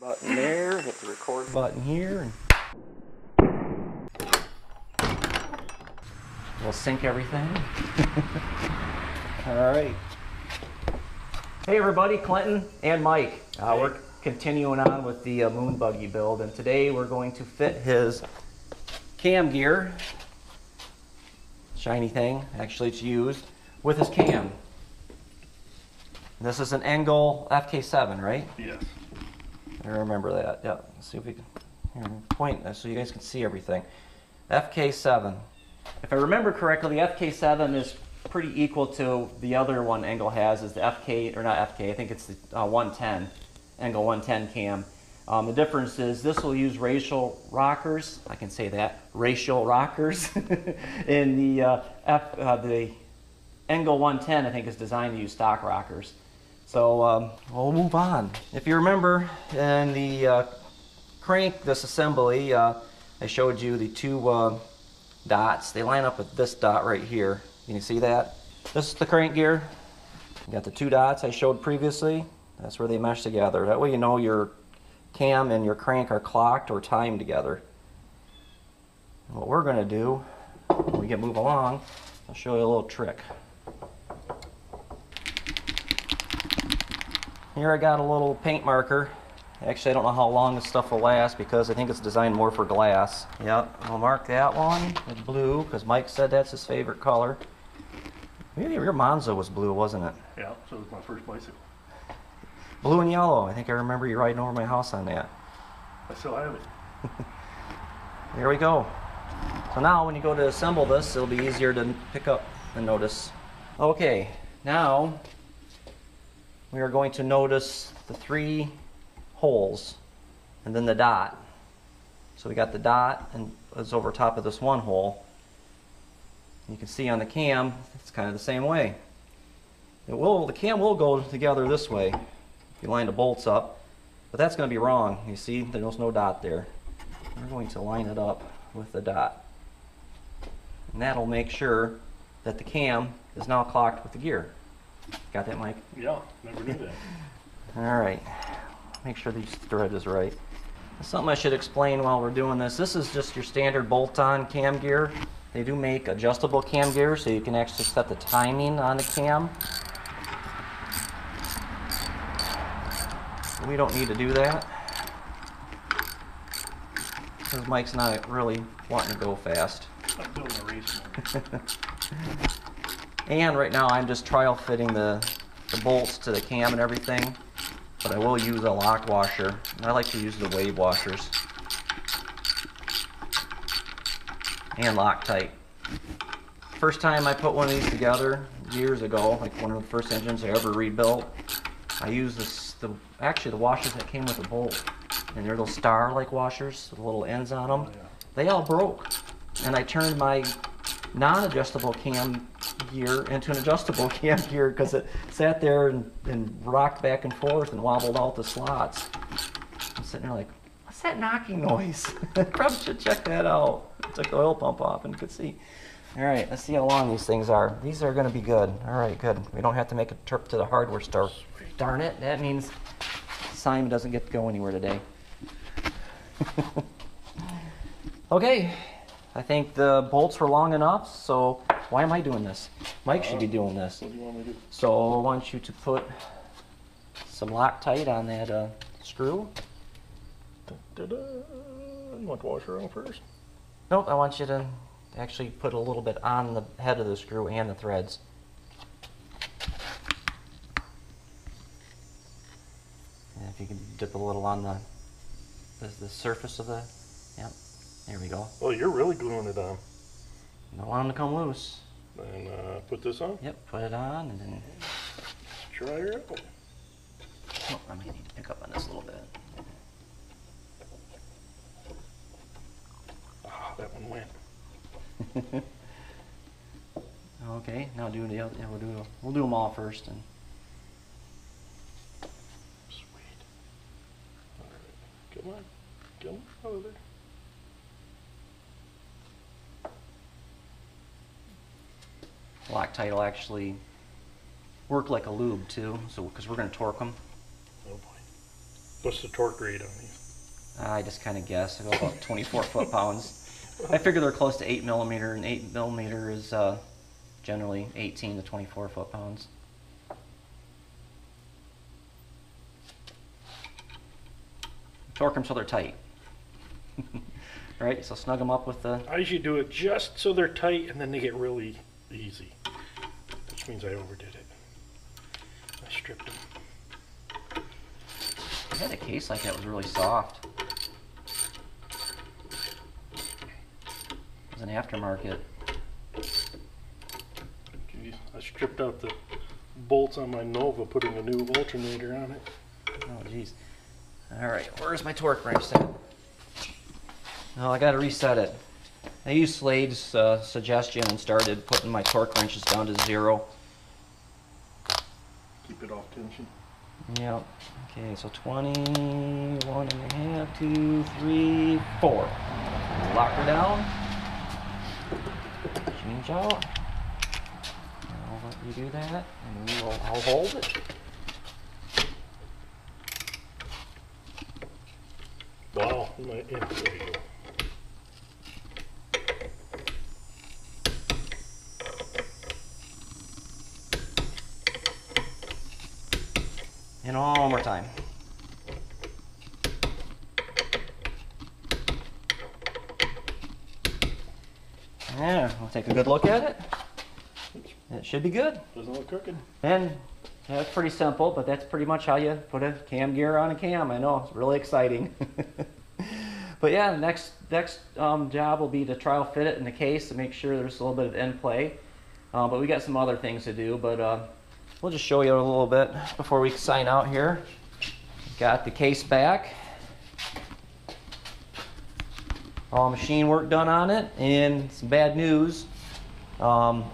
Button there, hit the record button here. and We'll sync everything. All right. Hey everybody, Clinton and Mike. Uh, We're continuing on with the uh, moon buggy build, and today we're going to fit his cam gear, shiny thing, actually it's used, with his cam. This is an Engle FK7, right? Yes. I remember that. Yeah. Let's see if we can point this so you guys can see everything. FK7. If I remember correctly, the FK7 is pretty equal to the other one Engle has is the FK or not FK. I think it's the uh, 110 Engle 110 cam. Um, the difference is this will use racial rockers. I can say that racial rockers. In the uh, F, uh, the Engle 110, I think is designed to use stock rockers. So um, we'll move on. If you remember in the uh, crank disassembly, uh, I showed you the two uh, dots. They line up with this dot right here. Can you see that? This is the crank gear. You got the two dots I showed previously. That's where they mesh together. That way you know your cam and your crank are clocked or timed together. What we're going to do when we get move along, I'll show you a little trick. Here I got a little paint marker. Actually, I don't know how long this stuff will last because I think it's designed more for glass. Yep, I'll mark that one with blue because Mike said that's his favorite color. Maybe your Monza was blue, wasn't it? Yeah, so it was my first bicycle. Blue and yellow. I think I remember you riding over my house on that. I still have it. There we go. So now when you go to assemble this, it'll be easier to pick up and notice. Okay, now we are going to notice the three holes and then the dot. So we got the dot and it's over top of this one hole. You can see on the cam, it's kind of the same way. It will, the cam will go together this way if you line the bolts up, but that's going to be wrong. You see, there's no dot there. We're going to line it up with the dot. And that'll make sure that the cam is now clocked with the gear. Got that, Mike? Yeah, never knew that. All right. Make sure these thread is right. Something I should explain while we're doing this. This is just your standard bolt-on cam gear. They do make adjustable cam gear, so you can actually set the timing on the cam. We don't need to do that. Because Mike's not really wanting to go fast. I'm doing a race. And right now I'm just trial fitting the, the bolts to the cam and everything. But I will use a lock washer. I like to use the wave washers. And Loctite. First time I put one of these together years ago, like one of the first engines I ever rebuilt, I used this, the actually the washers that came with the bolt. And they're those star-like washers, with the little ends on them. Oh, yeah. They all broke. And I turned my non-adjustable cam gear into an adjustable cam gear because it sat there and, and rocked back and forth and wobbled out the slots. I'm sitting there like, what's that knocking noise? Probably should check that out. I took the oil pump off and could see. All right, let's see how long these things are. These are going to be good. All right, good. We don't have to make a trip to the hardware store. Darn it, that means Simon doesn't get to go anywhere today. okay, I think the bolts were long enough, so why am I doing this? Mike should be doing this. What do you want me to do? So I want you to put some Loctite on that uh, screw. Da-da. You want the washer on first? Nope, I want you to actually put a little bit on the head of the screw and the threads. And if you can dip a little on the, the, the surface of the, yep, there we go. Oh, you're really gluing it on. Don't want them to come loose. And uh, put this on. Yep, put it on and then, Try her out. oh, I may need to pick up on this a little bit. Ah, that one went. Okay, now do the other, yeah, we'll do, we'll do them all first and. Sweet. All right. Come on. Come further. Loctite will actually work like a lube too, so because we're going to torque them. Oh boy. What's the torque rate on these? I just kind of guess. I go about 24 foot pounds. I figure they're close to 8 millimeter, and 8 millimeter is uh, generally 18 to 24 foot pounds. Torque them so they're tight. right? So snug them up with the. I usually do it just so they're tight and then they get really easy. Which means I overdid it. I stripped them. I had a case like that was really soft. It was an aftermarket. I stripped out the bolts on my Nova, putting a new alternator on it. Oh, jeez. All right, where's my torque wrench set? Oh, I got to reset it. I used Slade's uh, suggestion and started putting my torque wrenches down to zero. Keep it off tension. Yep. Okay, so 21 and a half, two, three, four. Lock her down. Change out. I'll let you do that, and we will, I'll hold it. Wow, my, yeah, there you go. And one more time. Yeah, we'll take a good look at it. It should be good. Doesn't look crooked. And that's pretty simple, but that's pretty much how you put a cam gear on a cam. I know it's really exciting. but yeah, next next um, job will be to trial fit it in the case to make sure there's a little bit of end play. Uh, but we got some other things to do. But uh, we'll just show you a little bit before we sign out here. Got the case back. All machine work done on it, and some bad news. Um,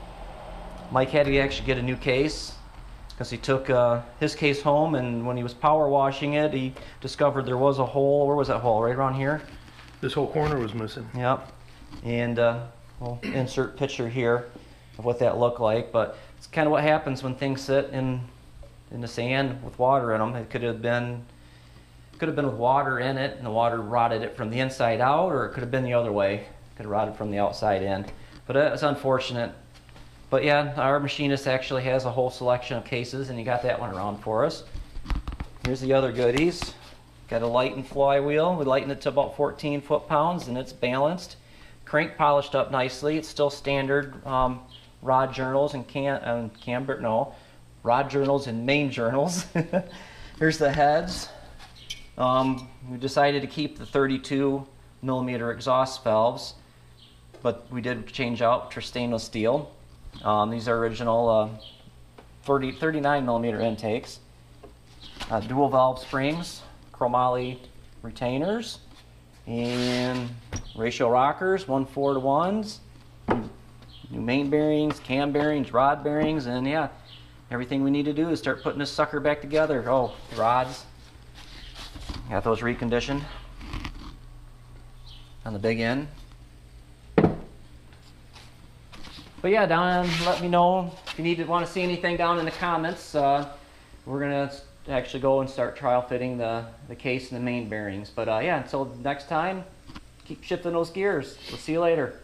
Mike had to actually get a new case because he took uh, his case home, and when he was power washing it, he discovered there was a hole. Where was that hole? Right around here. This whole corner was missing. Yep. And uh, we'll insert picture here of what that looked like. But it's kind of what happens when things sit in in the sand with water in them. It could have been could have been with water in it, and the water rotted it from the inside out, or it could have been the other way. Could have rotted from the outside in. But uh, it's unfortunate. But yeah, our machinist actually has a whole selection of cases, and he got that one around for us. Here's the other goodies. Got a lightened flywheel. We lightened it to about 14 foot pounds, and it's balanced. Crank polished up nicely. It's still standard um, rod journals and can um, camber no rod journals and main journals. Here's the heads. Um, we decided to keep the 32 millimeter exhaust valves, but we did change out for stainless steel. Um, these are original uh, 30, 39 millimeter intakes. Uh, dual valve springs, chromoly retainers, and ratio rockers, one four to ones, new main bearings, cam bearings, rod bearings, and yeah, everything we need to do is start putting this sucker back together. Oh, rods, got those reconditioned on the big end. But yeah, down let me know if you need to want to see anything down in the comments. Uh, we're gonna actually go and start trial fitting the, the case and the main bearings. But uh, yeah, until next time, keep shifting those gears. We'll see you later.